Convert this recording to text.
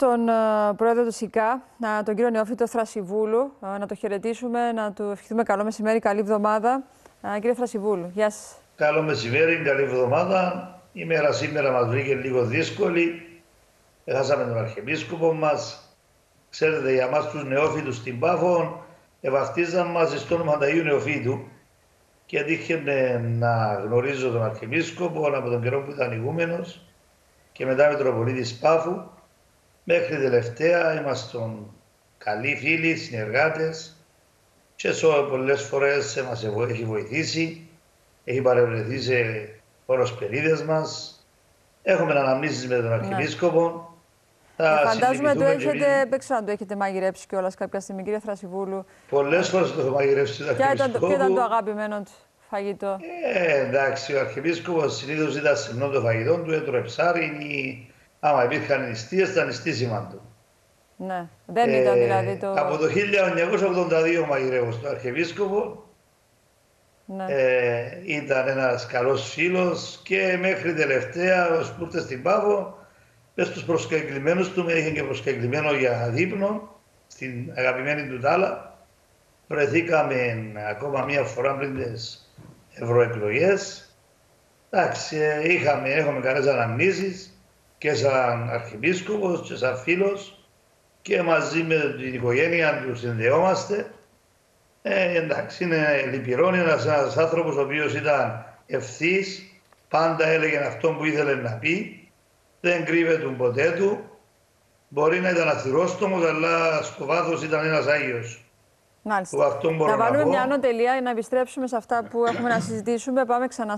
Τον ε, πρόεδρο του ΣΥΚΑ, ε, τον κύριο Νεόφυτο Θρασιβούλου, ε, να το χαιρετήσουμε, να του ευχηθούμε καλό μεσημέρι, καλή εβδομάδα. Κύριε Θρασιβούλου, γεια σας. Καλό μεσημέρι, καλή εβδομάδα. Η μέρα σήμερα μας βρήκε λίγο δύσκολη. Έχασαμε τον Αρχιεπίσκοπο μας. Ξέρετε, για μας τους νεόφυτους στην Πάφο, ευαυτίζαν μας στο όνομα Αγίου Νεοφύτου και έτυχε να γνωρίζω τον Αρχιεπίσκοπο από τον καιρό που ήταν ηγούμενος και μετά Μητροπολίτης Πάφου Μέχρι τελευταία είμαστε καλοί φίλοι, συνεργάτες και so, πολλές φορές μας έχει βοηθήσει, έχει παρευρεθεί σε περίδες μας. Έχουμε αναμνήσεις με τον ναι. Αρχιεπίσκοπο. Ναι. φαντάζομαι ότι έχετε, δεν ξέρω αν το έχετε μαγειρέψει κιόλας κάποια στιγμή, κύριε Θρασιβούλου. Πολλές φορές το έχω μαγειρέψει. Ποιο ήταν, ποιο ήταν το αγαπημένο του φαγητό; Ε, εντάξει, ο Αρχιεπίσκοπος συνήθως ήταν συχνό το φαγητό του, έτρωε ψάρι ή άμα υπήρχαν νηστείες, τα νηστήσιμα του. Ναι, δεν ε, ήταν δηλαδή το... Από το 1982 μαγειρεύω στο Αρχιεπίσκοπο. Ναι. Ε, ήταν ένας καλός φίλος και μέχρι τελευταία, ως που ήρθε στην Πάβο, μες στους προσκεκλημένους του, με είχε και προσκεκλημένο για δείπνο, στην αγαπημένη του Τάλα. Βρεθήκαμε ακόμα μία φορά πριν τις ευρωεκλογές. Εντάξει, ε, είχαμε, έχουμε καλές αναμνήσεις και σαν αρχιπίσκοπος και σαν φίλος και μαζί με την οικογένεια του συνδεόμαστε. Ε, εντάξει, είναι λυπηρό, είναι ένας, ένας άνθρωπος ο οποίος ήταν ευθύς, πάντα έλεγε αυτό που ήθελε να πει, δεν κρύβεται ποτέ του. Μπορεί να ήταν αθυρόστομος, αλλά στο βάθος ήταν ένας Άγιος. Μάλιστα. Θα βάλουμε μια ανωτελεία για να επιστρέψουμε σε αυτά που έχουμε να συζητήσουμε. Πάμε ξανά